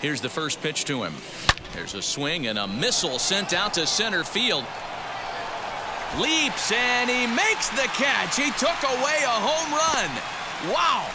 Here's the first pitch to him. There's a swing and a missile sent out to center field. Leaps and he makes the catch. He took away a home run. Wow.